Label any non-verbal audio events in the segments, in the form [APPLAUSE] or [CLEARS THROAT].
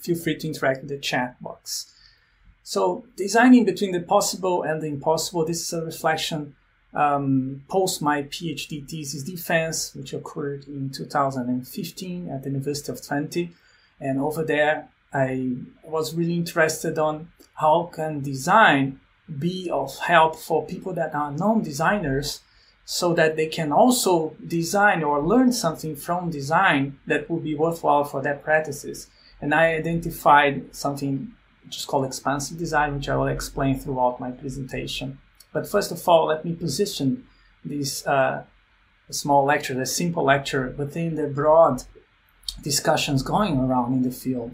feel free to interact with the chat box. So, designing between the possible and the impossible, this is a reflection um, post my PhD thesis defense, which occurred in 2015 at the University of Twente. And over there, I was really interested on how can design be of help for people that are non-designers so that they can also design or learn something from design that will be worthwhile for their practices. And I identified something which is called expansive design, which I will explain throughout my presentation. But first of all, let me position this uh, small lecture, this simple lecture, within the broad discussions going around in the field.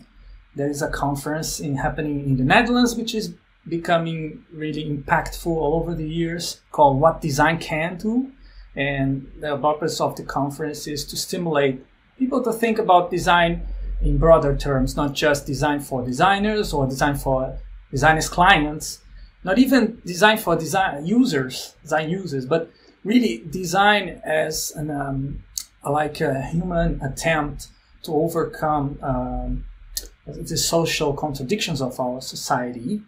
There is a conference in, happening in the Netherlands, which is becoming really impactful all over the years, called What Design Can Do. And the purpose of the conference is to stimulate people to think about design in broader terms, not just design for designers or design for designers' clients, not even design for design users, design users, but really design as an um, like a human attempt to overcome um, the social contradictions of our society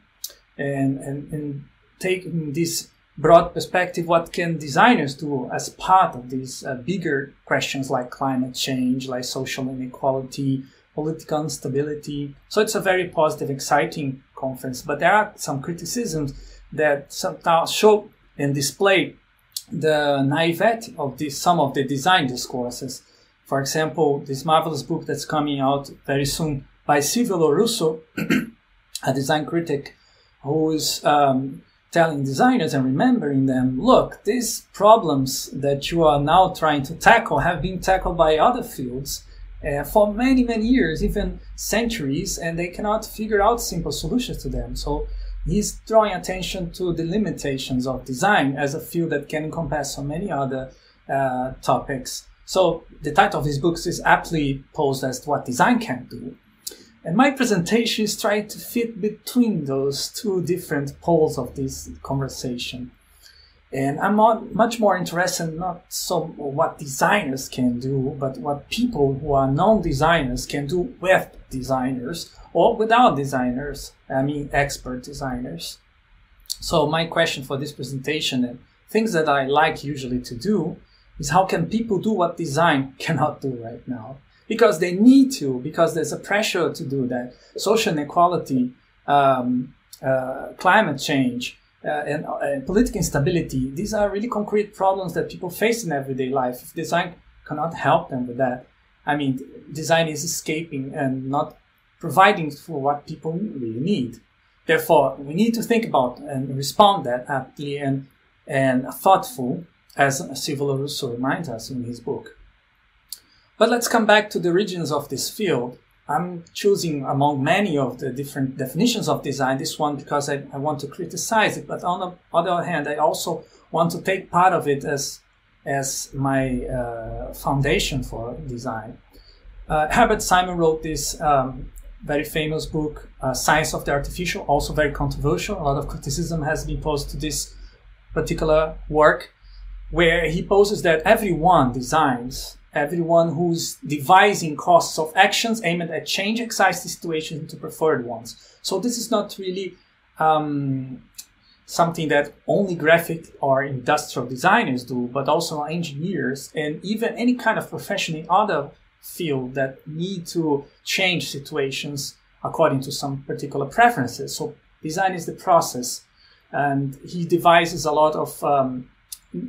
and, and, and taking this broad perspective, what can designers do as part of these uh, bigger questions like climate change, like social inequality, political instability. So it's a very positive, exciting conference, but there are some criticisms that sometimes show and display the naivety of some of the design discourses. For example, this marvelous book that's coming out very soon by Silvio Lorusso, [CLEARS THROAT] a design critic who is um, telling designers and remembering them, look, these problems that you are now trying to tackle have been tackled by other fields uh, for many, many years, even centuries, and they cannot figure out simple solutions to them. So he's drawing attention to the limitations of design as a field that can encompass so many other uh, topics. So the title of his books is aptly posed as what design can do. And my presentation is trying to fit between those two different poles of this conversation. And I'm not much more interested in not so what designers can do, but what people who are non-designers can do with designers or without designers. I mean, expert designers. So my question for this presentation and things that I like usually to do is how can people do what design [LAUGHS] cannot do right now? because they need to, because there's a pressure to do that. Social inequality, um, uh, climate change, and, uh, and, political instability, these are really concrete problems that people face in everyday life. If design cannot help them with that, I mean, design is escaping and not providing for what people really need. Therefore, we need to think about and respond that aptly and, and thoughtful, as Silvio Lorusso reminds us in his book. But let's come back to the origins of this field. I'm choosing among many of the different definitions of design this one because I, I want to criticize it. But on the other hand, I also want to take part of it as, as my uh, foundation for design. Uh, Herbert Simon wrote this um, very famous book, uh, Science of the Artificial, also very controversial. A lot of criticism has been posed to this particular work, where he poses that everyone designs everyone who's devising costs of actions aimed at change excited situations into preferred ones. So this is not really um, something that only graphic or industrial designers do, but also engineers and even any kind of profession in other field that need to change situations according to some particular preferences. So design is the process, and he devises a lot of um,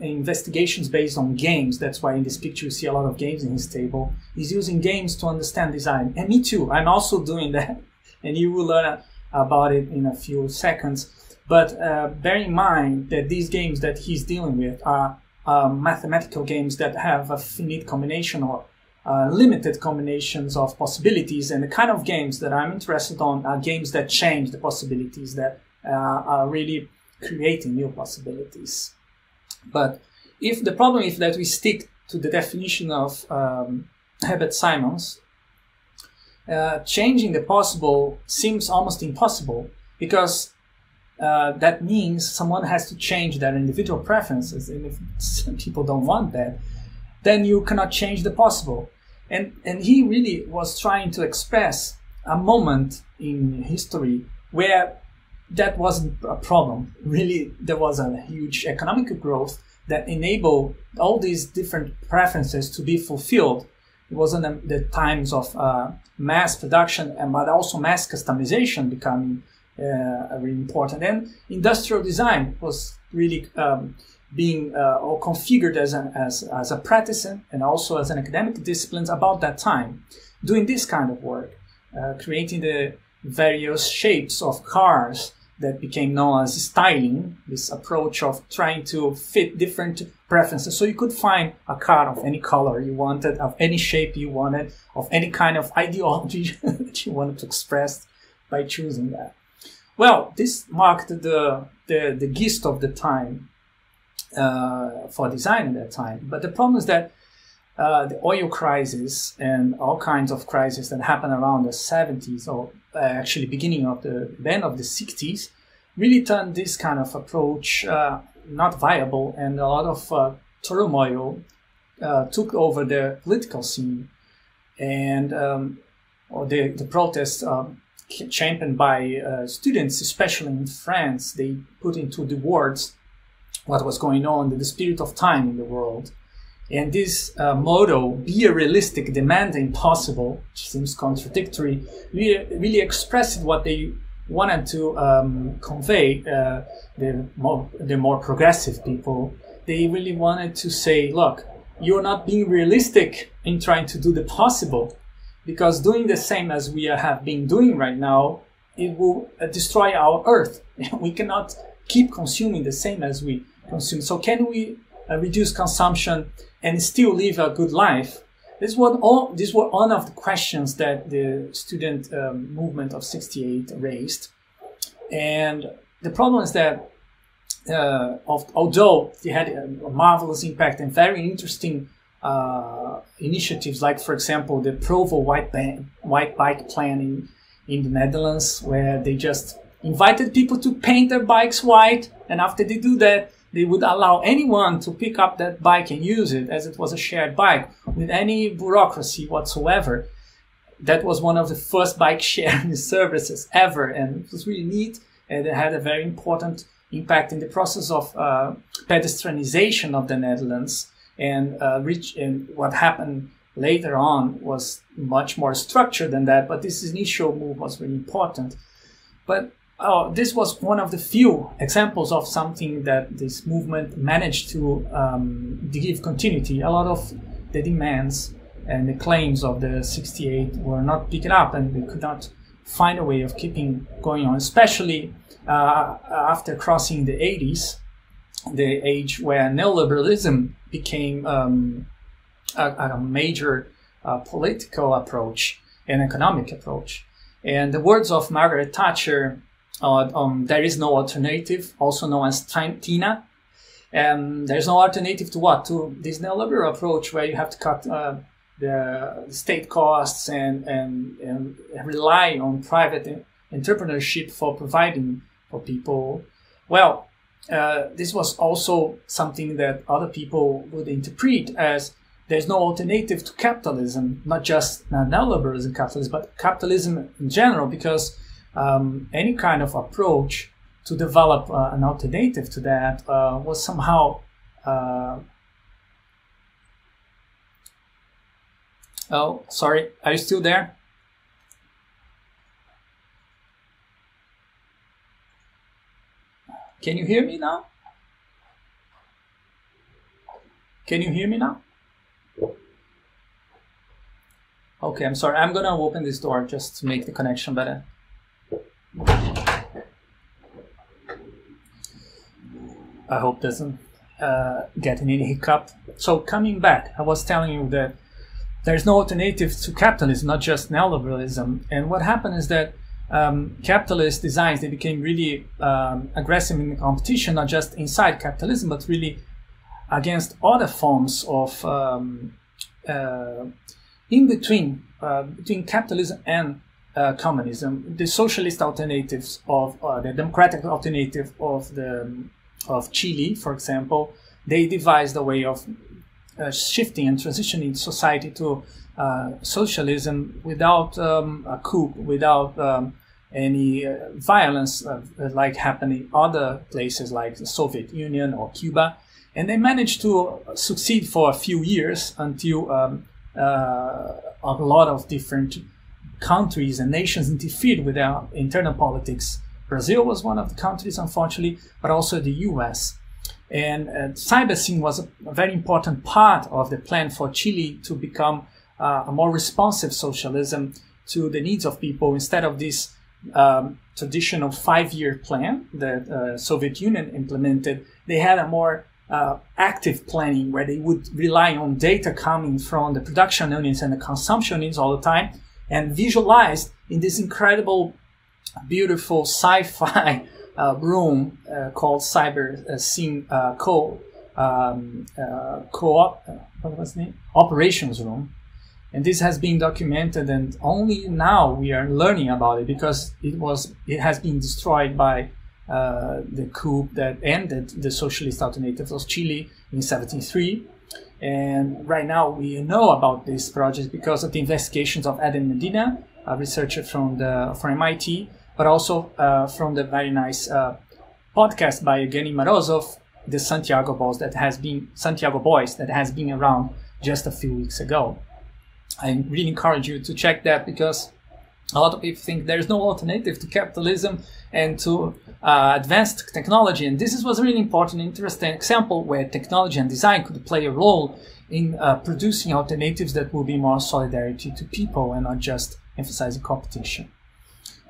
investigations based on games. That's why in this picture you see a lot of games in his table. He's using games to understand design. And me too. I'm also [LAUGHS] doing that. And you will learn about it in a few seconds. But uh, bear in mind that these games that he's dealing with are uh, mathematical games that have a finite combination or uh, limited combinations of possibilities. And the kind of games that I'm interested on are games that change the possibilities, that uh, are really creating new possibilities. But if the problem is that we stick to the definition of um, Herbert Simons, uh, changing the possible seems almost impossible because uh, that means someone has to change their individual preferences. And if people don't want that, then you cannot change the possible. And, and he really was trying to express a moment in history where that wasn't a problem. Really, there was a huge economic growth that enabled all these different preferences to be fulfilled. It wasn't the, times of uh, mass production, and but also mass customization becoming uh, really important. And industrial design was really um, being uh, or configured as, an, as, as a practice and also as an academic discipline about that time, doing this kind of work, uh, creating the various shapes of cars that became known as styling, this approach of trying to fit different preferences. So you could find a car of any color you wanted, of any shape you wanted, of any kind of [LAUGHS] ideology that you wanted to express by choosing that. Well, this marked the, the, the gist of the time uh, for design at that time. But the problem is that uh, the oil crisis and all kinds of crises that happened around the 70s or uh, actually beginning of the, the end of the 60s really turned this kind of approach uh, not viable and a lot of uh, turmoil took over the political scene and um, or the, the protests um, championed by students, especially in France, they put into the words what was going on, the spirit of time in the world. And this uh, motto, be a realistic, demand the impossible, which seems contradictory, really, really expressed what they wanted to um, convey, uh, the, more, the more progressive people. They really wanted to say, look, you're not being realistic in trying to do the possible, because doing the same as we have been doing right now, it will uh, destroy our earth. [LAUGHS] we cannot keep consuming the same as we consume. So can we uh, reduce consumption and still live a good life? This was all. These were one of the questions that the student um, movement of '68 raised, and the problem is that uh, of, although they had a, marvelous impact and very interesting uh, initiatives, like for example the Provo White, White Bike Plan in, in the Netherlands, where they just invited people to paint their bikes white, and after they do that, they would allow anyone to pick up that bike and use it as it was a shared bike with any bureaucracy whatsoever. That was one of the first bike [LAUGHS] sharing services ever, and it was really neat. And it had a very important impact in the process of uh, pedestrianization of the Netherlands. And, uh, reach, and what happened later on was much more structured than that, but this initial move was really important. But Oh, this was one of the few examples of something that this movement managed to um, give continuity. A lot of the demands and the claims of the 68 were not picked up and they could not find a way of keeping going on, especially uh, after crossing the 80s, the age where neoliberalism became um, a, a, major uh, political approach and economic approach. And the words of Margaret Thatcher uh, um, there is no alternative, also known as TINA. Um, there's no alternative to what? To this neoliberal approach where you have to cut uh, the state costs and, and, and rely on private entrepreneurship for providing for people. Well, uh, this was also something that other people would interpret as there's no alternative to capitalism, not just neoliberalism capitalism, but capitalism in general, because um, any kind of approach to develop uh, an alternative to that uh, was somehow uh, oh sorry are you still there? Can you hear me now? Can you hear me now? Okay i'm sorry. I'm gonna open this door just to make the connection better I hope doesn't uh, get any hiccup. So coming back, I was telling you that there's no alternative to capitalism, not just neoliberalism. And what happened is that um, capitalist designs they became really um, aggressive in the competition, not just inside capitalism, but really against other forms of um, uh, in between uh, between capitalism and uh, communism, the socialist alternatives of uh, the democratic alternative of the of Chile, for example, they devised a way of uh, shifting and transitioning society to uh, socialism without um, a coup, without um, any uh, violence like happened in other places like the Soviet Union or Cuba. And they managed to succeed for a few years until um, a lot of different countries and nations interfered with their internal politics. Brazil was one of the countries, unfortunately, but also the US. And uh, CyberSyn was a, a, very important part of the plan for Chile to become uh, a more responsive socialism to the needs of people instead of this um, traditional five-year plan that uh, Soviet Union implemented. They had a more uh, active planning where they would rely on data coming from the production units and the consumption units all the time and visualized in this incredible, beautiful sci-fi [LAUGHS] uh, room uh, called Cyber uh, Scene uh, Co. Um, uh, co-op, uh, what was the name? Operations room. And this has been documented, and only now we are learning about it because it was it has been destroyed by the coup that ended the socialist alternative of Chile in 73 and right now we know about this project because of the investigations of Eden Medina, a researcher from the from MIT, but also uh, from the very nice uh, podcast by Evgeny Morozov, the Santiago Boys that has been Santiago Boys that has been around just a few weeks ago. I really encourage you to check that because a lot of people think there's no alternative to capitalism and to uh, advanced technology. And this was a really important, interesting example where technology and design could play a role in uh, producing alternatives that will be more solidarity to people and not just emphasizing competition.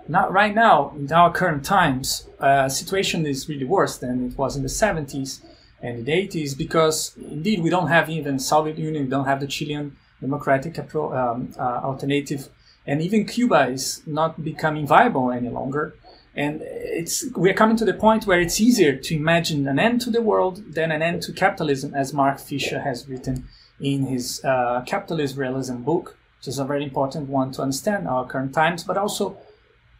Now, right now, in our current times, uh, situation is really worse than it was in the 70s and the 80s because indeed we don't have even Soviet Union, we don't have the Chilean democratic um, uh, alternative, and even Cuba is not becoming viable any longer. And it's we're coming to the point where it's easier to imagine an end to the world than an end to capitalism, as Mark Fisher has written in his uh, Capitalist Realism book, which is a very important one to understand our current times, but also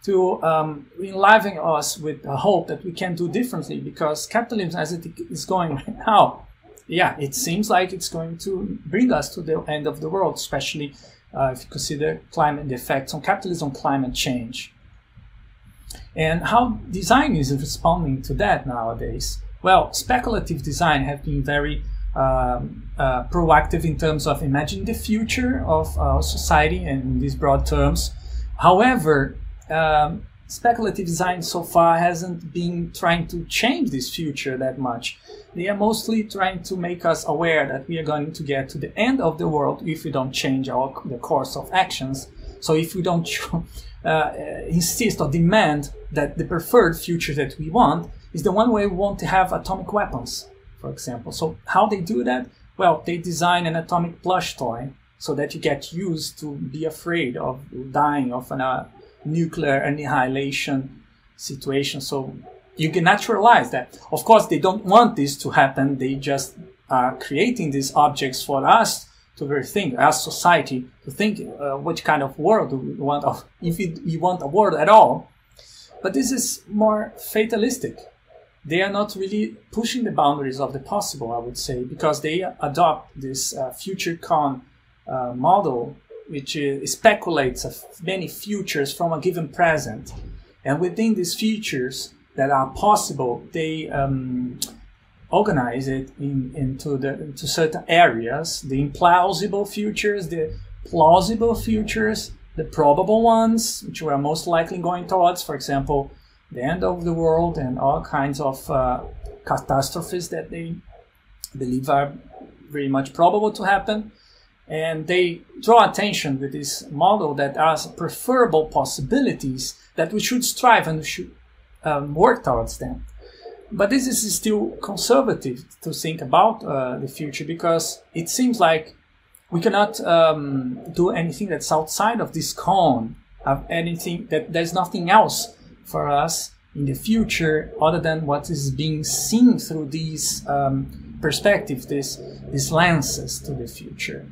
to um, enliven us with a hope that we can do differently because capitalism, as it is going right now, yeah, it seems like it's going to bring us to the end of the world, especially uh, if you consider climate the effects on capitalism, climate change. And how design is responding to that nowadays? Well, speculative design have been very um, uh, proactive in terms of imagining the future of our society and in these broad terms. However, um, speculative design so far hasn't been trying to change this future that much. They are mostly trying to make us aware that we are going to get to the end of the world if we don't change our the course of actions. So if we don't [LAUGHS] uh, insist or demand that the preferred future that we want is the one where we want to have atomic weapons, for example. So how they do that? Well, they design an atomic plush toy so that you get used to be afraid of dying of an uh, nuclear annihilation situation. So you can naturalize that. Of course, they don't want this to happen. They just are creating these objects for us to rethink as society to think uh, what kind of world do we want of if we, we want a world at all but this is more fatalistic they are not really pushing the boundaries of the possible i would say because they adopt this uh, future cone uh, model which uh, speculates of many futures from a given present. And within these futures that are possible they um, organize it in, into the into certain areas the implausible futures the plausible futures the probable ones which we are most likely going towards for example the end of the world and all kinds of uh, catastrophes that they believe are very much probable to happen and they draw attention with this model that are preferable possibilities that we should strive and should um, work towards them but this is still conservative to think about uh, the future because it seems like we cannot um, do anything that's outside of this cone of anything that there's nothing else for us in the future other than what is being seen through these um, perspectives, these, these lenses to the future.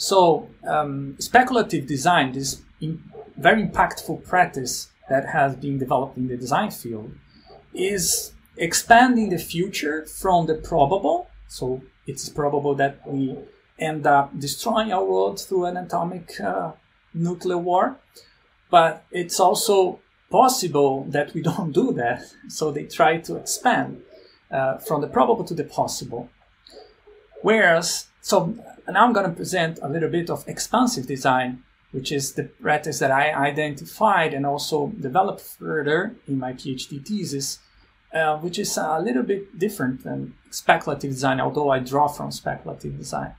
So, um, speculative design, this in, very impactful practice that has been developed in the design field, is expanding the future from the probable. So it's probable that we end up destroying our world through an atomic uh, nuclear war. But it's also possible that we [LAUGHS] don't do that. So they try to expand uh, from the probable to the possible. Whereas, so now I'm going to present a little bit of expansive design, which is the practice that I identified and also developed further in my PhD thesis, uh, which is a little bit different than speculative design, although I draw from speculative design.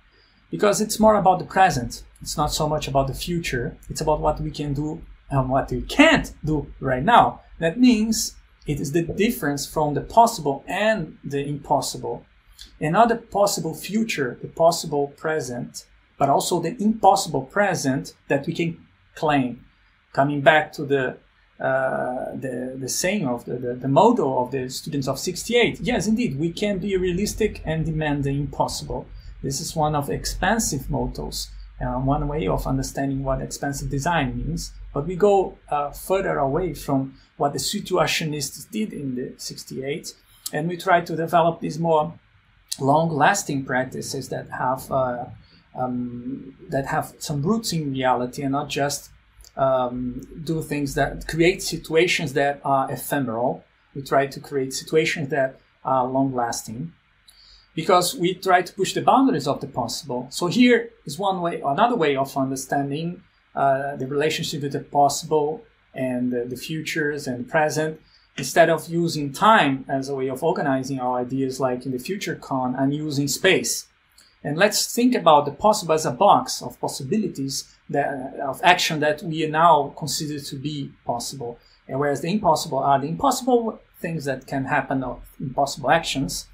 Because it's more about the present. It's not so much about the future. It's about what we can do and what we can't do right now. That means it is the difference from the possible and the impossible. And not the possible future, the possible present, but also the impossible present that we can claim. Coming back to the uh, the, the saying of the, the, the motto of the students of 68. Yes, indeed, we can be realistic and demand the impossible. This is one of expansive mottos, uh, one way of understanding what expansive design means. But we go uh, further away from what the situationists did in the 68, and we try to develop this more long-lasting practices that have uh, um, that have some roots in reality and not just um, do things that create situations that are ephemeral. We try to create situations that are long-lasting because we try to push the boundaries of the possible. So here is one way, another way of understanding uh, the relationship with the possible and the, the futures and the present instead of using time as a way of organizing our ideas like in the future cone i'm using space. And let's think about the possible as a box of possibilities that, of action that we now consider to be possible. And whereas the impossible are the impossible things that can happen of impossible actions.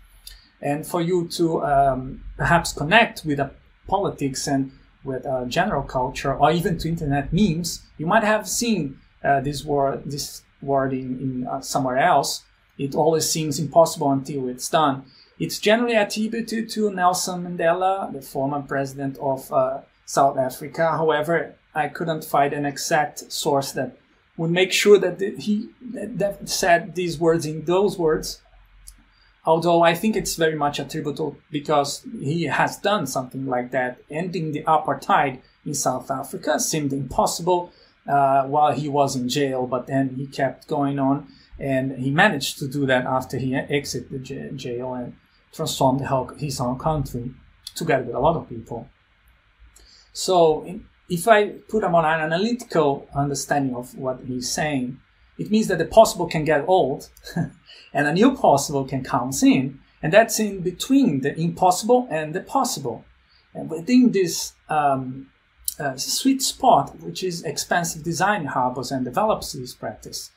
And for you to um, perhaps connect with a politics and with uh, general culture or even to internet memes, you might have seen uh, this word this word in, in uh, somewhere else. It always seems impossible until it's done. It's generally attributed to Nelson Mandela, the former president of uh, South Africa. However, I couldn't find an exact source that would make sure that he that said these words in those words although I think it's very much attributable because he has done something like that. Ending the apartheid in South Africa seemed impossible uh, while he was in jail, but then he kept going on and he managed to do that after he exited the jail and transformed his own country together with a lot of people. So, if I put him on an analytical understanding of what he's saying, it means that the possible can get old [LAUGHS] and a new possible can come in, and that's in between the impossible and the possible. And within this um, uh, sweet spot, which is expansive design harbors and develops this practice,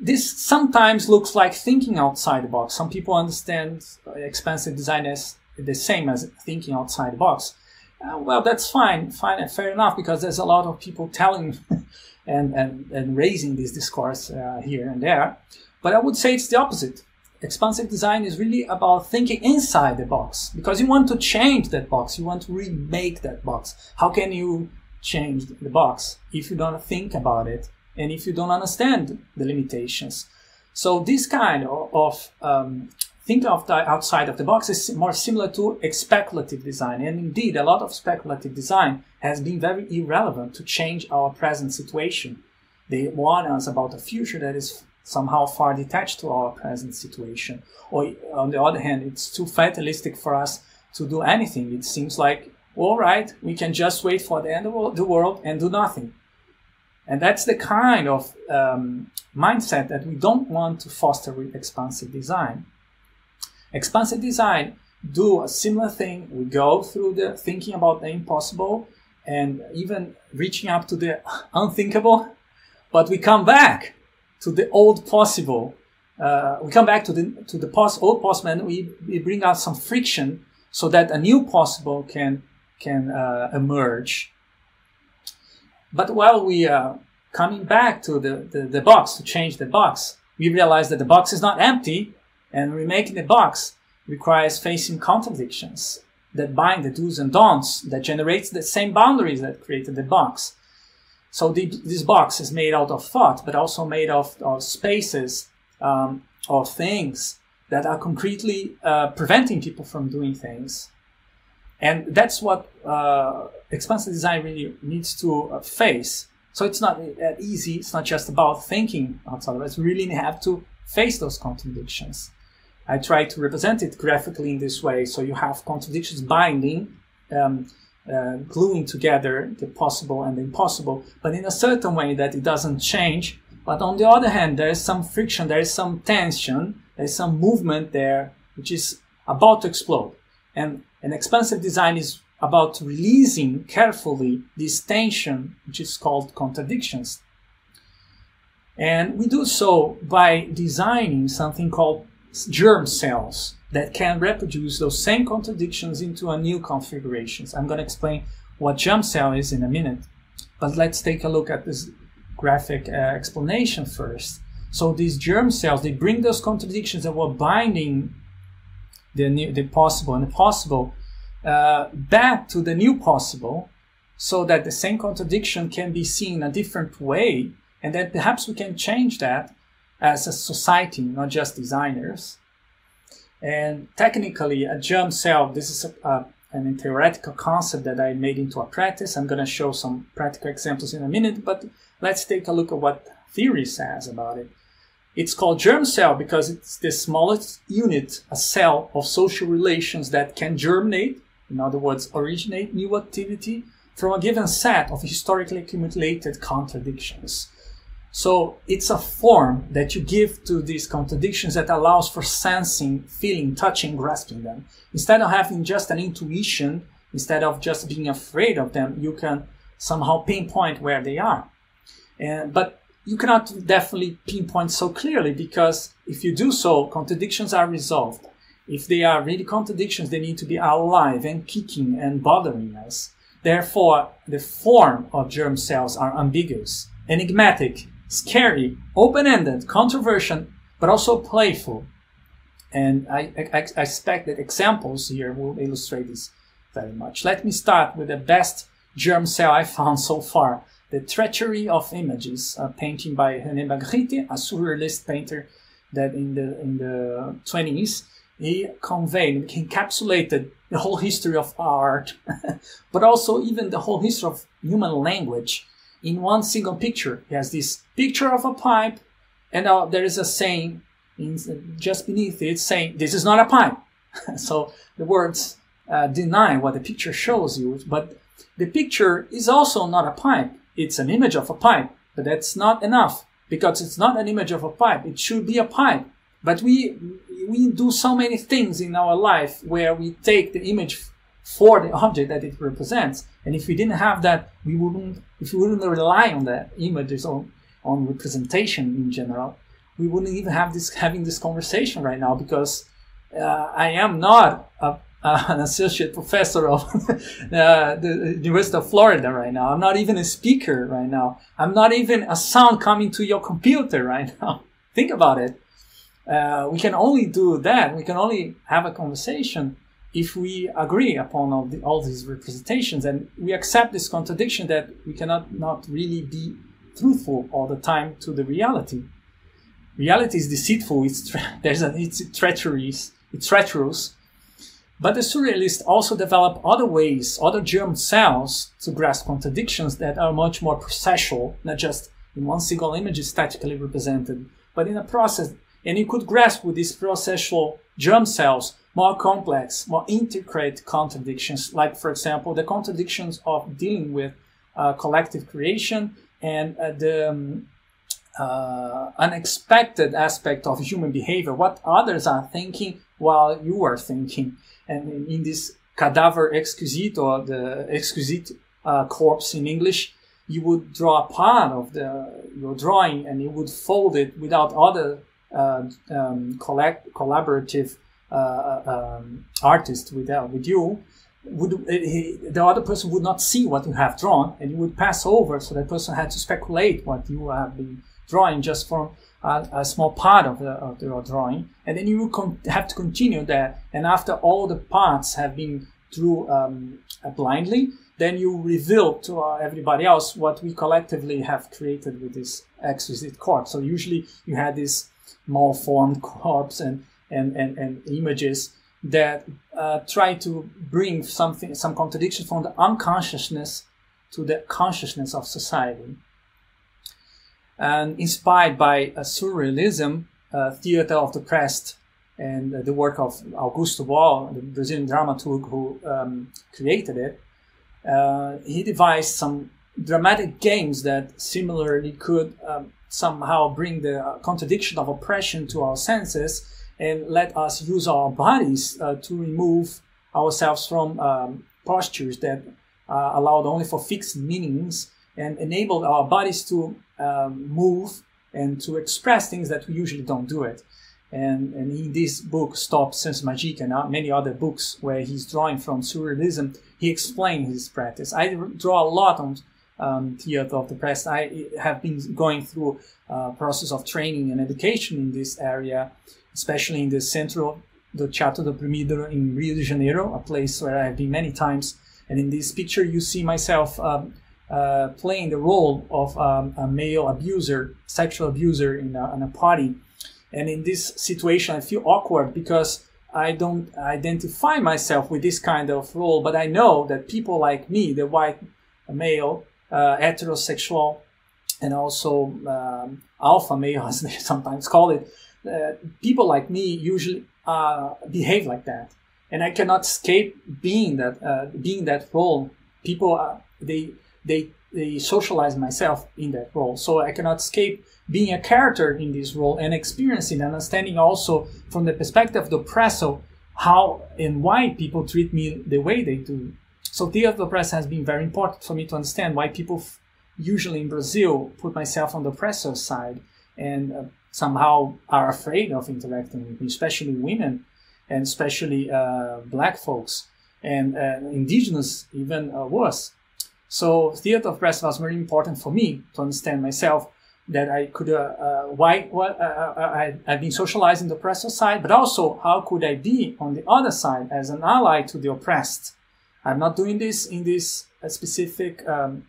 this sometimes looks like thinking outside the box. Some people understand expansive design as the same as thinking outside the box. Uh, well, that's fine, fine and fair enough, because there's a lot of people telling [LAUGHS] and, and, and raising this discourse uh, here and there. But I would say it's the opposite. Expansive design is really about thinking inside the box because you want to change that box, you want to remake that box. How can you change the box if you don't think about it and if you don't understand the limitations? So, this kind of, um, think of the outside of the box is more similar to speculative design. And indeed, a lot of speculative design has been very irrelevant to change our present situation. They warn us about a future that is somehow far detached to our present situation. Or on the other hand, it's too fatalistic for us to do anything. It seems like, all right, we can just wait for the end of the world and do nothing. And that's the kind of um, mindset that we don't want to foster with expansive design. Expansive design do a similar thing. We go through the thinking about the impossible and even reaching up to the unthinkable, but we come back to the old possible. Uh, we come back to the to the pos- old possible, and we, we bring out some friction so that a new possible can can uh, emerge. But while we are coming back to the, the, the box to change the box, we realize that the box is not empty and remaking the box requires facing contradictions that bind the do's and don'ts that generates the same boundaries that created the box. So the, this box is made out of thought, but also made of, of spaces, um, of things that are concretely uh, preventing people from doing things. And that's what uh, expansive design really needs to uh, face. So it's not easy. It's not just about thinking outside of it. We really have to face those contradictions. I try to represent it graphically in this way. So you have contradictions binding, um, uh, gluing together the possible and the impossible, but in a certain way that it doesn't change. But on the other hand, there is some friction, there is some tension, there is some movement there, which is about to explode. And an expansive design is about releasing carefully this tension, which is called contradictions. And we do so by designing something called germ cells that can reproduce those same contradictions into a new configurations. I'm going to explain what germ cell is in a minute, but let's take a look at this graphic uh, explanation first. So these germ cells, they bring those contradictions that were binding the, new, the possible and the possible uh, back to the new possible so that the same contradiction can be seen a different way and that perhaps we can change that as a society, not just designers. And technically, a germ cell, this is a, a, an theoretical concept that I made into a practice. I'm going to show some practical examples in a minute, but let's take a look at what theory says about it. It's called germ cell because it's the smallest unit, a cell of social relations that can germinate, in other words, originate new activity from a given set of historically accumulated contradictions. So it's a form that you give to these contradictions that allows for sensing, feeling, touching, grasping them. Instead of having just an intuition, instead of just being afraid of them, you can somehow pinpoint where they are. And, but you cannot definitely pinpoint so clearly because if you do so, contradictions are resolved. If they are really contradictions, they need to be alive and kicking and bothering us. Therefore, the form of germ cells are ambiguous, enigmatic, scary, open-ended, controversial, but also playful. And I, I, I, expect that examples here will illustrate this very much. Let me start with the best germ cell I found so far. The Treachery of Images, a painting by René Magritte, a surrealist painter that in the, in the 20s, he conveyed, he encapsulated the whole history of art, [LAUGHS] but also even the whole history of human language in one single picture. He has this picture of a pipe, and uh, there is a saying in, just beneath it saying, This is not a pipe. [LAUGHS] so the words uh, deny what the picture shows you, but the picture is also not a pipe. It's an image of a pipe, but that's not enough because it's not an image of a pipe. It should be a pipe. But we, we do so many things in our life where we take the image for the object that it represents. And if we didn't have that, we wouldn't, if we wouldn't rely on that images on, on representation in general, we wouldn't even have this, having this conversation right now because uh, I am not a, uh, an associate professor of [LAUGHS] uh, the University of Florida right now. I'm not even a speaker right now. I'm not even a sound coming to your computer right now. [LAUGHS] Think about it. Uh, we can only do that. We can only have a conversation if we agree upon all, the, all these representations and we accept this contradiction that we cannot not really be truthful all the time to the reality. Reality is deceitful. It's tre- [LAUGHS] there's it's treacherous. It's treacherous. But the surrealists also develop other ways, other germ cells to grasp contradictions that are much more processual, not just in one single image statically represented, but in a process. And you could grasp with these processual germ cells more complex, more intricate contradictions, like, for example, the contradictions of dealing with uh, collective creation and uh, the um, uh, unexpected aspect of human behavior, what others are thinking while you are thinking. And in, this cadaver exquisite or the exquisite uh, corpse in English, you would draw a part of the, your drawing and you would fold it without other uh, um, collect, collaborative uh, uh, um, artist with uh, with you, would he, the other person would not see what you have drawn, and you would pass over. So that person had to speculate what you have been drawing just from a, a small part of, the, of your drawing, and then you would con- have to continue that. And after all the parts have been drew um, blindly, then you reveal to uh, everybody else what we collectively have created with this exquisite corpse. So usually you had this malformed [LAUGHS] corpse and and, and, and images that uh, try to bring something, some contradiction from the unconsciousness to the consciousness of society. And inspired by uh, surrealism, uh, theater of the oppressed, and the work of Augusto Boal, the Brazilian dramaturg who um, created it, uh, he devised some dramatic games that similarly could um, somehow bring the uh, contradiction of oppression to our senses and let us use our bodies uh, to remove ourselves from um, postures that uh, allowed only for fixed meanings and enabled our bodies to um, move and to express things that we usually don't do it. And, and in this book, Stop C'est Magique, and many other books where he's drawing from surrealism, he explains his practice. I draw a lot on um, theater of the oppressed. I have been going through a process of training and education in this area, especially in the central, the Teatro do Oprimido in Rio de Janeiro, a place where I have been many times. And in this picture, you see myself um, uh, playing the role of um, a male abuser, sexual abuser in a, in a party. And in this situation, I feel awkward because I don't identify myself with this kind of role, but I know that people like me, the white male, uh, heterosexual, and also um, alpha male, [LAUGHS] as they sometimes call it, uh, people like me usually uh, behave like that, and I cannot escape being that uh, being that role. People uh, they they they socialize myself in that role, so I cannot escape being a character in this role and experiencing and understanding also from the perspective of the oppressor how and why people treat me the way they do. So theater of the oppressed has been very important for me to understand why people usually in Brazil put myself on the oppressor side and uh, somehow are afraid of interacting with me, especially women and especially uh, black folks and uh, indigenous even uh, worse. So theater of oppressed was very important for me to understand myself that I could, uh, uh, why, what, uh, I, I've been socialized in the oppressor side, but also how could I be on the other side as an ally to the oppressed? I'm not doing this in this specific um,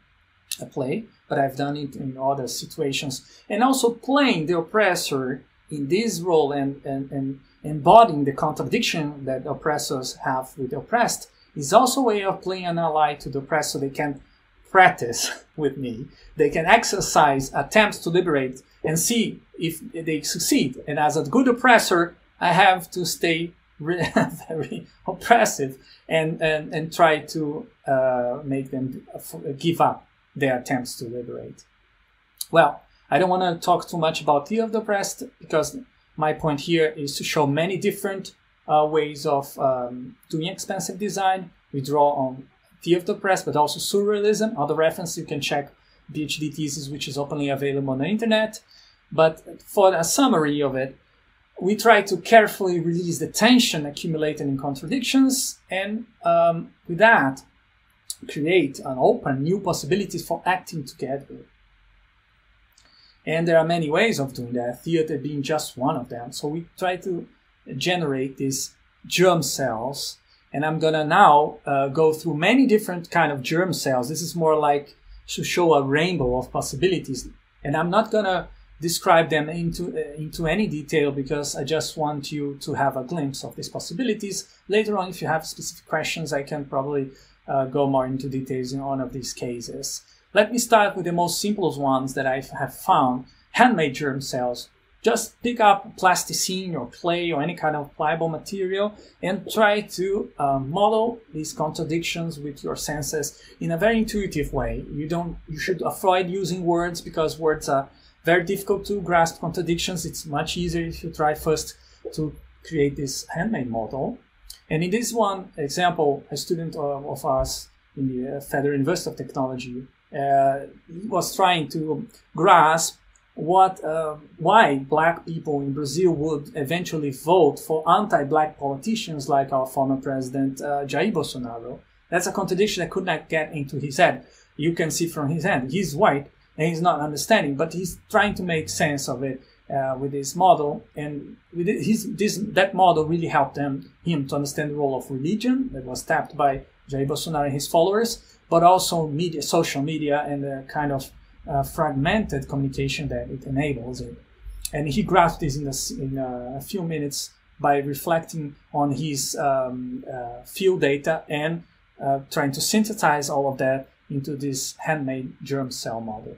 play, but I've done it in other situations. And also playing the oppressor in this role and, and, and embodying the contradiction that oppressors have with the oppressed is also a way of playing an ally to the oppressed so they can practice [LAUGHS] with me. They can exercise attempts to liberate and see if they succeed. And as a good oppressor, I have to stay [LAUGHS] very oppressive and, and, and try to uh, make them give up their attempts to liberate. Well, I don't want to talk too much about the of the oppressed because my point here is to show many different uh, ways of um, doing expansive design. We draw on the press, but also surrealism. Other reference you can check PhD thesis, which is openly available on the internet. But for a summary of it, we try to carefully release the tension accumulated in contradictions, and um, with that, create and open new possibilities for acting together. And there are many ways of doing that, theater being just one of them. So we try to generate these germ cells and I'm gonna now uh, go through many different kind of germ cells. This is more like to show a rainbow of possibilities, and I'm not gonna describe them into uh, into any detail because I just want you to have a glimpse of these possibilities. Later on, if you have specific questions, I can probably uh, go more into details in one of these cases. Let me start with the most simplest ones that I have found: handmade germ cells just pick up plasticine or clay or any kind of pliable material and try to uh, model these contradictions with your senses in a very intuitive way. You don't, you should avoid using words because words are very difficult to grasp contradictions. It's much easier if you try first to create this handmade model. And in this one example, a student of, of ours in the Federal University of Technology uh, was trying to grasp what uh, why black people in Brazil would eventually vote for anti-black politicians like our former president uh, Jair Bolsonaro. That's a contradiction I could not get into his head. You can see from his hand he's white and he's not understanding, but he's trying to make sense of it uh, with his model, and with his this that model really helped him him to understand the role of religion that was tapped by Jair Bolsonaro and his followers, but also media, social media, and the kind of uh, fragmented communication that it enables it. And he grasped this in, a, in a few minutes by reflecting on his um, uh, field data and uh, trying to synthesize all of that into this handmade germ cell model.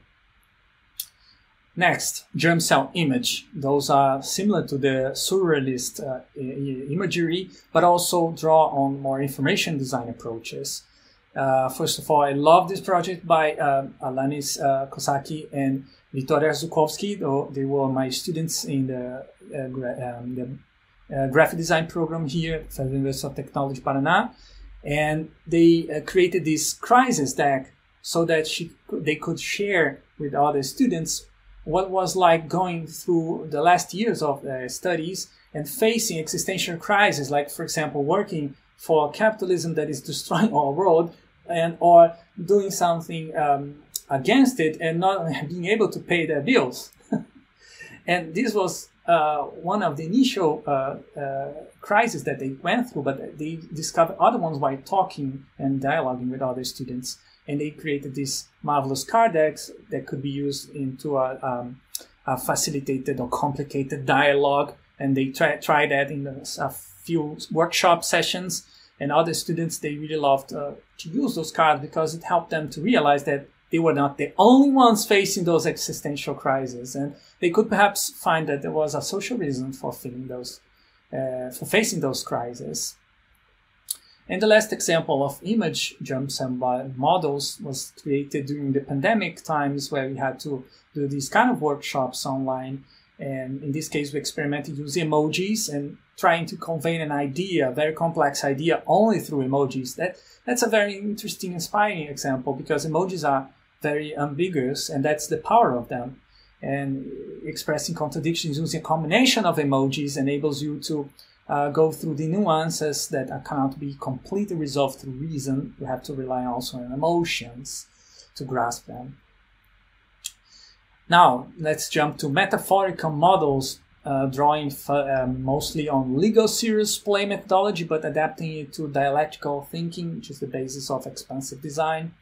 Next, germ cell image. Those are similar to the surrealist uh, imagery, but also draw on more information design approaches. Uh, first of all, I love this project by uh, Alanis uh, Kosaki and Witoria Zukowski. Though they were my students in the, uh, gra- um, the uh, graphic design program here at the University of Technology Paraná, and they uh, created this crisis deck so that she, they could share with other students what was like going through the last years of uh, studies and facing existential crises, like, for example, working for capitalism that is [LAUGHS] destroying our world and or doing something um, against it and not [LAUGHS] being able to pay their bills. [LAUGHS] and this was uh, one of the initial uh, uh, crises that they went through, but they discovered other ones by talking and dialoguing with other students and they created this marvelous card decks that could be used into a, um, a facilitated or complicated dialogue. And they try, tried that in a few workshop sessions. And other students, they really loved uh, to use those cards because it helped them to realize that they were not the only ones facing those existential crises. And they could perhaps find that there was a social reason for feeling those, uh, for facing those crises. And the last example of image jumps and models was created during the pandemic times where we had to do these kind of workshops online. And in this case, we experimented using emojis and trying to convey an idea, a very complex idea, only through emojis. That that's a very interesting, inspiring example because emojis are very ambiguous, and that's the power of them. And expressing contradictions using a combination of emojis enables you to uh, go through the nuances that cannot be completely resolved through reason. You have to rely also on emotions to grasp them. Now, let's jump to metaphorical models, uh, drawing um, mostly on LEGO Serious Play methodology, but adapting it to dialectical thinking, which is the basis of expansive design.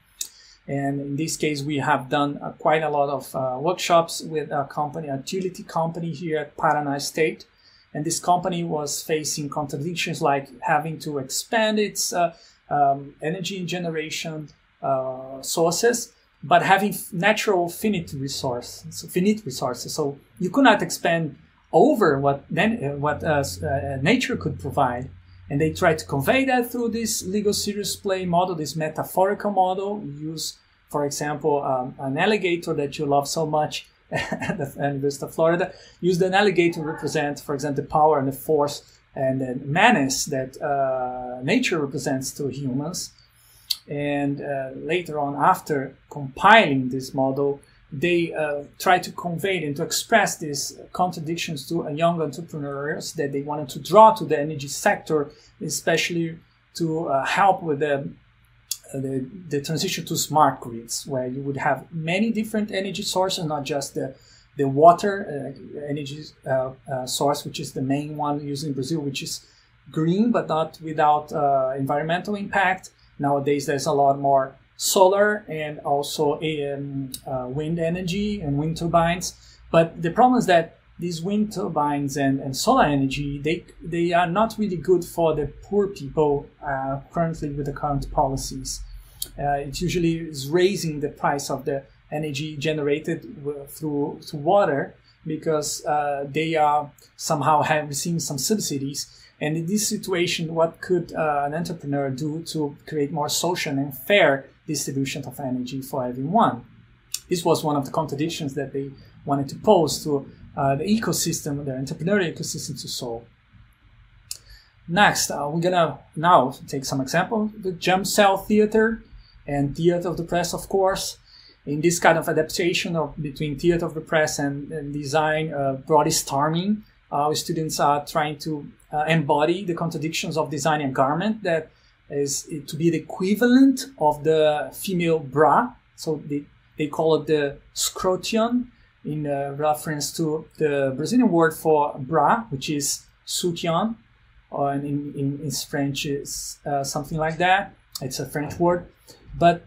And in this case, we have done uh, quite a lot of uh, workshops with a company, a utility company here at Paraná State, and this company was facing contradictions like having to expand its uh, um, energy generation uh, sources, but having natural finite resources, finite resources. So you could not expand over what then uh, what uh, uh, nature could provide. And they tried to convey that through this LEGO Serious Play model, this metaphorical model. use, for example, um, an alligator that you love so much at [LAUGHS] the University of Florida, used an alligator to represent, for example, the power and the force and the menace that uh, nature represents to humans. And uh, later on, after compiling this model, they uh, try to convey and to express these contradictions to young entrepreneurs that they wanted to draw to the energy sector, especially to uh, help with the the, the transition to smart grids, where you would have many different energy sources, not just the the water uh, energy uh, uh, source, which is the main one used in Brazil, which is green but not without uh, environmental impact. Nowadays, there's a lot more solar and also um, uh, wind energy and wind turbines. But the problem is that these wind turbines and, and solar energy, they, they are not really good for the poor people uh, currently with the current policies. Uh, it usually is raising the price of the energy generated through, through water because uh, they are somehow have receiving some subsidies. And in this situation, what could uh, an entrepreneur do to create more social and fair distribution of energy for everyone? This was one of the contradictions that they wanted to pose to uh, the ecosystem, the entrepreneurial ecosystem to solve. Next, uh, we're gonna now take some example, the germ cell theater and theater of the oppressed, of course. In this kind of adaptation of between theater of the oppressed and, and design, uh, body storming, our students are trying to uh, embody the contradictions of designing a garment that is to be the equivalent of the female bra. So they, they call it the scrotion in uh, reference to the Brazilian word for bra, which is soutien, or in, in, in French is uh, something like that. It's a French word, but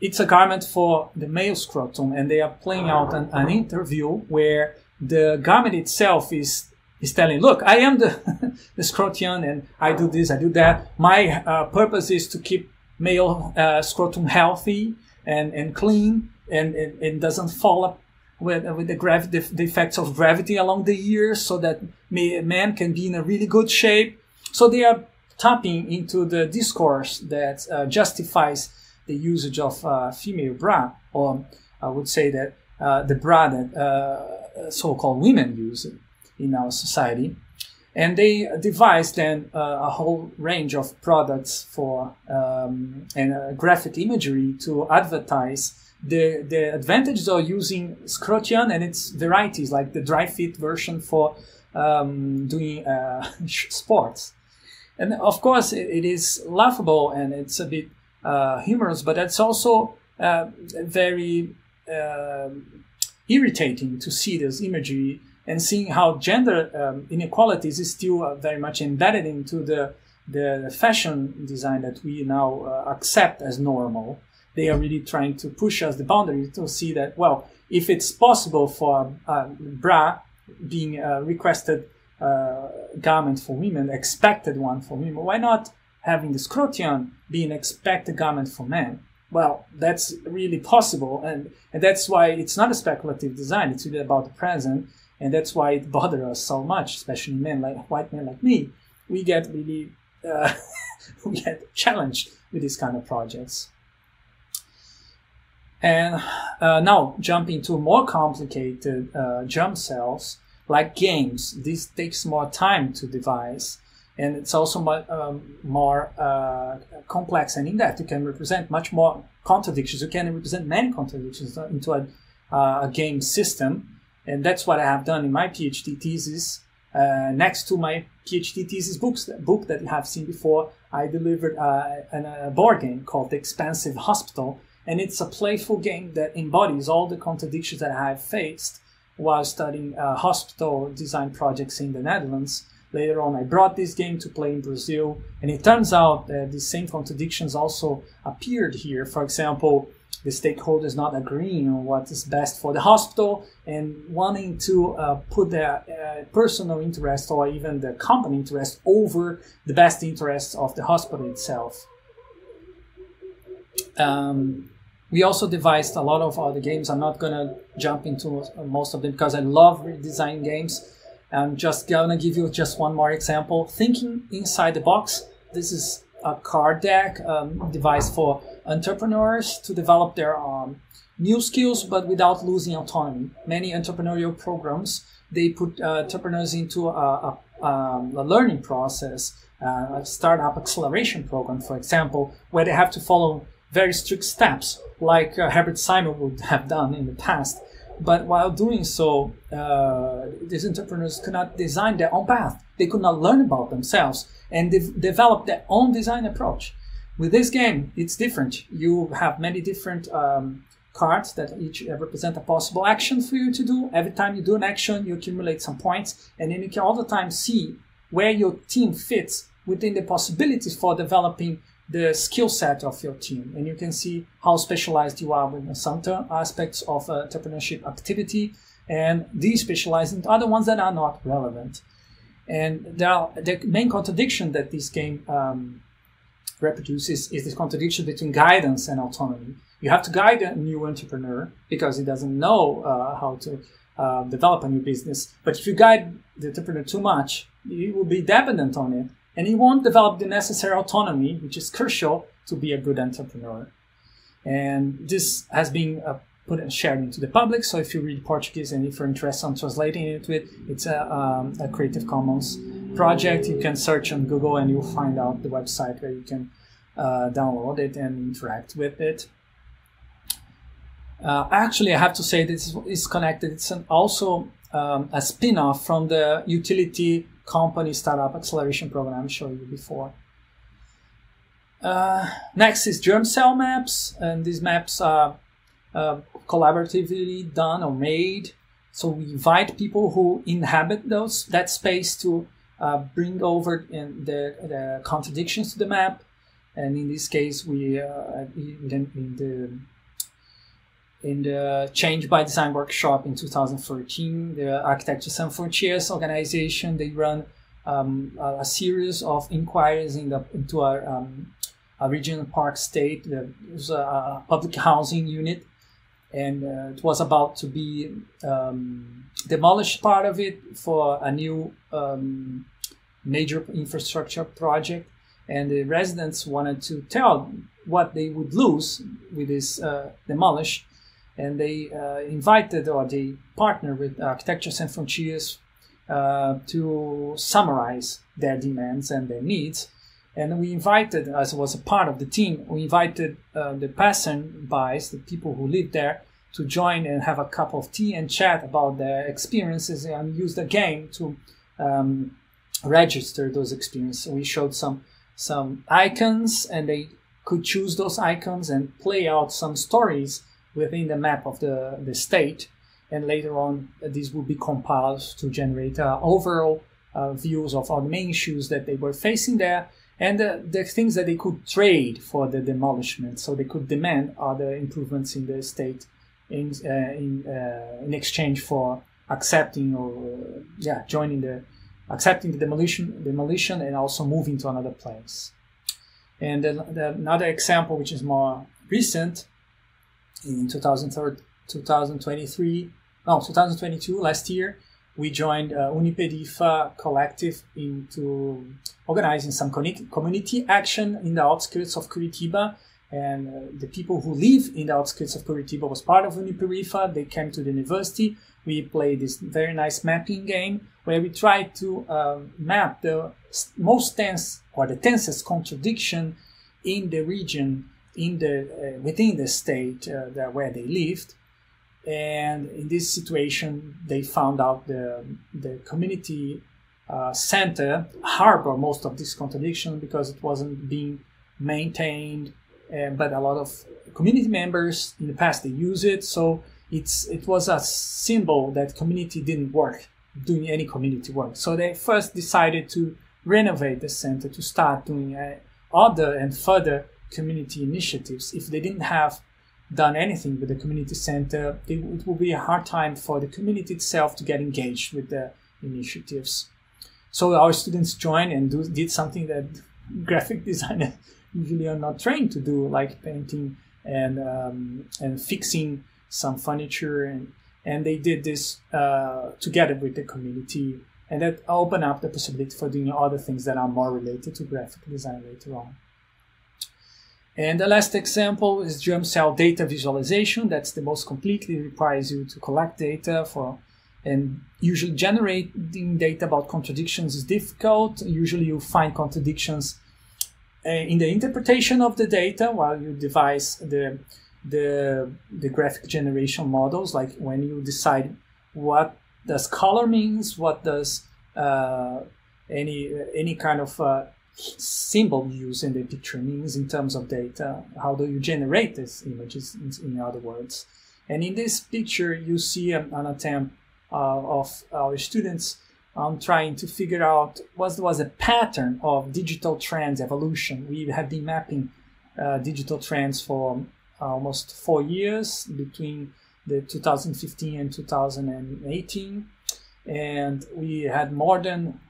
it's a garment for the male scrotum, and they are playing out an, an interview where the garment itself is He's telling, look, I am the, [LAUGHS] the scrotian and I do this, I do that. My uh, purpose is to keep male uh, scrotum healthy and, and clean and it doesn't fall up with, with the, the, the, effects of gravity along the years so that man can be in a really good shape. So they are tapping into the discourse that uh, justifies the usage of uh, female bra, or I would say that uh, the bra that uh, so-called women use in our society. And they devised then uh, a whole range of products for um, and uh, graphic imagery to advertise the the advantages of using scrotian and its varieties, like the dry fit version for um, doing uh, [LAUGHS] sports. And of course, it, it is laughable and it's a bit uh, humorous, but it's also uh, very um, irritating to see this imagery and seeing how gender um, inequalities is still uh, very much embedded into the the fashion design that we now uh, accept as normal. They are really trying to push us the boundary to see that well, if it's possible for a bra being a requested uh, garment for women, expected one for women, why not having the scrotion be an expected garment for men? Well, that's really possible, and, and that's why it's not a speculative design. It's really about the present and that's why it bothers us so much, especially men like white men like me. We get really uh, [LAUGHS] we get challenged with these kind of projects. And uh, now jumping to more complicated uh, germ cells like games. This takes more time to devise, and it's also um, more uh, complex. And in that, you can represent much more contradictions. You can represent many contradictions into a, uh, a game system and that's what I have done in my PhD thesis. Uh, next to my PhD thesis books, book that you have seen before, I delivered uh, a board game called The Expansive Hospital, and it's a playful game that embodies all the contradictions that I have faced while studying uh, hospital design projects in the Netherlands. Later on, I brought this game to play in Brazil, and it turns out that the same contradictions also appeared here. For example, the stakeholders not agreeing on what is best for the hospital and wanting to uh, put their uh, personal interest or even the company interest over the best interests of the hospital itself. Um, we also devised a lot of other games. I'm not gonna jump into most of them because I love redesigning games. I'm just gonna give you just one more example. Thinking inside the box. This is a card deck um, device for entrepreneurs to develop their um, new skills but without losing autonomy. Many entrepreneurial programs they put uh, entrepreneurs into a, a, um, a learning process, uh, a startup acceleration program, for example, where they have to follow very strict steps, like uh, Herbert Simon would [LAUGHS] have done in the past. But while doing so, uh, these entrepreneurs could not design their own path. They could not learn about themselves and de- develop their own design approach. With this game, it's different. You have many different um, cards that each represent a possible action for you to do. Every time you do an action, you accumulate some points, and then you can all the time see where your team fits within the possibilities for developing the skill set of your team. And you can see how specialized you are with some aspects of uh, entrepreneurship activity and de-specialized in other ones that are not relevant. And are, the main contradiction that this game um, reproduces is this contradiction between guidance and autonomy. You have to guide a new entrepreneur because he doesn't know uh, how to uh, develop a new business. But if you guide the entrepreneur too much, he will be dependent on it and he won't develop the necessary autonomy, which is crucial to be a good entrepreneur. And this has been uh, put and shared into the public. So if you read Portuguese and if you're interested in translating into it, it's a, um, a Creative Commons project. You can search on Google and you'll find out the website where you can uh, download it and interact with it. Uh, actually, I have to say this is connected. It's an, also um, a spin-off from the utility company startup acceleration program I showed you before. Uh, next is germ cell maps, and these maps are uh, collaboratively done or made. So we invite people who inhabit those that space to uh, bring over in the, the contradictions to the map, and in this case, we uh, in, in the in the Change by Design workshop in 2013, the Architecture Sans Frontières organization, they run um, a, a, series of inquiries in the, into um, a Regent's Park estate. There was a, a public housing unit, and uh, it was about to be um, demolished part of it for a new um, major infrastructure project. And the residents wanted to tell what they would lose with this uh, demolished and they uh, invited or they partnered with Architecture Sans Frontières uh, to summarize their demands and their needs. And we invited, as was a part of the team, we invited uh, the passers-by, the people who live there, to join and have a cup of tea and chat about their experiences and use the game to um, register those experiences. We showed some some icons, and they could choose those icons and play out some stories within the map of the, the state. And later on, uh, these will be compiled to generate uh, overall uh, views of all the main issues that they were facing there and the, the things that they could trade for the demolishment. So they could demand other improvements in the state in, uh, in, uh, in exchange for accepting or uh, yeah joining the accepting the demolition demolition and also moving to another place. And the, the, another example, which is more recent, in 2023, no, 2022, last year, we joined uh, Uniperifa collective into organizing some community action in the outskirts of Curitiba. And uh, the people who live in the outskirts of Curitiba was part of Uniperifa. They came to the university. We played this very nice mapping game where we tried to uh, map the most tense or the tensest contradiction in the region in the uh, within the state uh, that where they lived. And in this situation they found out the the community uh, center harbor most of this contradiction because it wasn't being maintained but a lot of community members in the past they use it. So it's it was a symbol that community didn't work doing any community work. So they first decided to renovate the center to start doing uh, other and further community initiatives. If they didn't have done anything with the community center, it, it would be a hard time for the community itself to get engaged with the initiatives. So our students joined and do, did something that graphic [LAUGHS] designers usually are not trained to do, like painting and um, and fixing some furniture, and and they did this uh, together with the community, and that opened up the possibility for doing other things that are more related to graphic design later on. And the last example is germ cell data visualization. That's the most completely requires you to collect data for and usually generating data about contradictions is difficult. Usually you find contradictions uh, in the interpretation of the data while you devise the, the, the graphic generation models, like when you decide what does color means, what does uh, any, any kind of uh, symbol use in the picture means in terms of data. How do you generate these images, in, other words? And in this picture, you see an, attempt uh, of our students um, trying to figure out what was a pattern of digital trends evolution. We have been mapping uh, digital trends for almost four years between the 2015 and 2018 and we had more than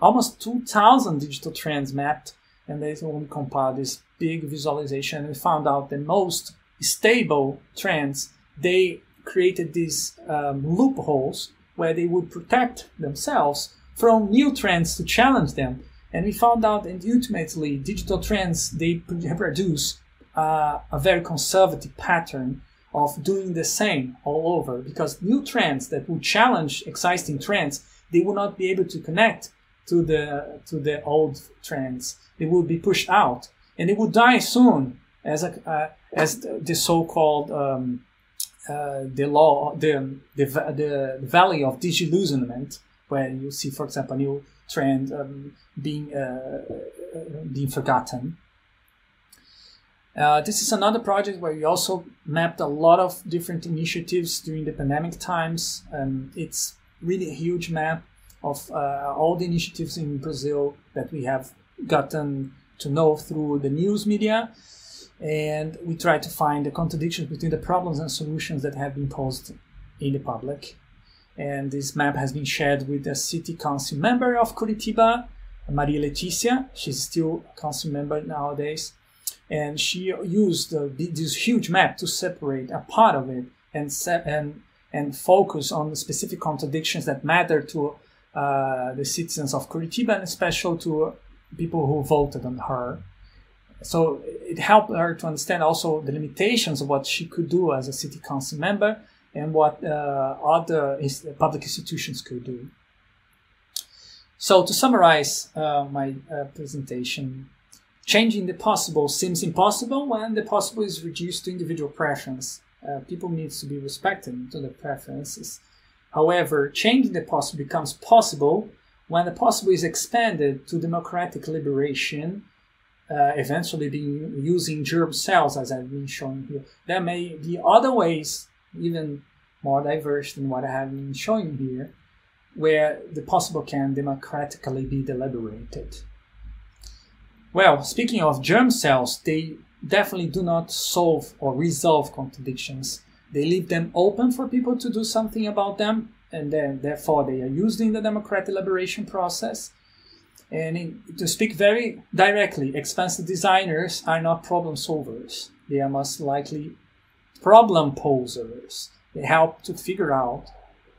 almost 2,000 digital trends mapped, and they compiled this big visualization and found out the most stable trends. They created these um, loopholes where they would protect themselves from new trends to challenge them. And we found out that ultimately digital trends they produce uh, a very conservative pattern of doing the same all over because new trends that would challenge existing trends they would not be able to connect to the to the old trends. It would be pushed out, and it would die soon, as a, uh, as the, so-called um, uh, the law, the, the the valley of disillusionment, where you see, for example, a new trend um, being uh, uh being forgotten. Uh, this is another project where we also mapped a lot of different initiatives during the pandemic times. Um, it's really a huge map of uh, all the initiatives in Brazil that we have gotten to know through the news media. and we try to find the contradictions between the problems and solutions that have been posed in the public. And this map has been shared with the city council member of Curitiba, Maria Leticia. She's still a council member nowadays. And she used uh, this huge map to separate a part of it and, and, and focus on the specific contradictions that matter to uh, the citizens of Curitiba and especially to people who voted on her. So it helped her to understand also the limitations of what she could do as a city council member and what uh, other public institutions could do. So to summarize uh, my uh, presentation, changing the possible seems impossible when the possible is reduced to individual preference. Uh, people need to be respected to their preferences. However, changing the possible becomes possible when the possible is expanded to democratic liberation, uh, eventually being using germ cells as I've been showing here. There may be other ways, even more diverse than what I have been showing here, where the possible can democratically be deliberated. Well, speaking of germ cells, they definitely do not solve or resolve contradictions. They leave them open for people to do something about them, and then therefore they are used in the democratic liberation process. And in, to speak very directly, expansive designers are not problem solvers. They are most likely problem posers. They help to figure out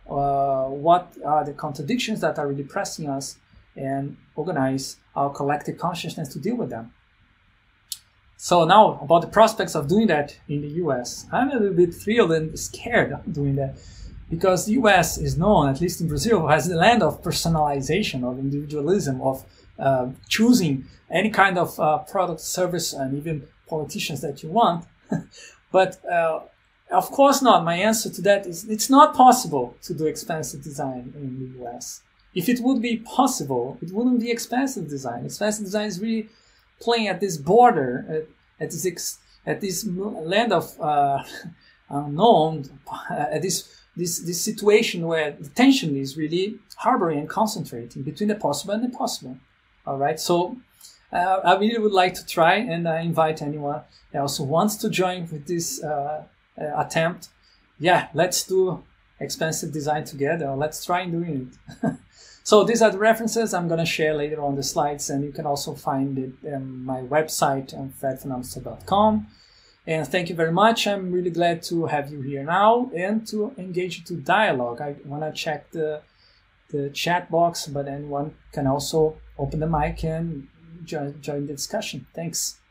uh, what are the contradictions that are really pressing us and organize our collective consciousness to deal with them. So now about the prospects of doing that in the US. I'm a little bit thrilled and scared of doing that because the US is known, at least in Brazil, as the land of personalization, of individualism, of uh, choosing any kind of uh, product, service, and even politicians that you want. [LAUGHS] but uh, of course not. My answer to that is it's not possible to do expansive design in the US. If it would be possible, it wouldn't be expansive design. Expansive design is really playing at this border, at, at this ex, at this land of uh, [LAUGHS] unknown, [LAUGHS] at this this this situation where the tension is really harboring and concentrating between the possible and the impossible. All right, so uh, I really would like to try, and I invite anyone else who wants to join with this uh, uh attempt. Yeah, let's do expansive design together. Let's try doing it. [LAUGHS] So these are the references I'm going to share later on the slides, and you can also find it on my website on. And thank you very much. I'm really glad to have you here now and to engage you to dialogue. I want to check the the chat box, but anyone can also open the mic and join, join the discussion. Thanks.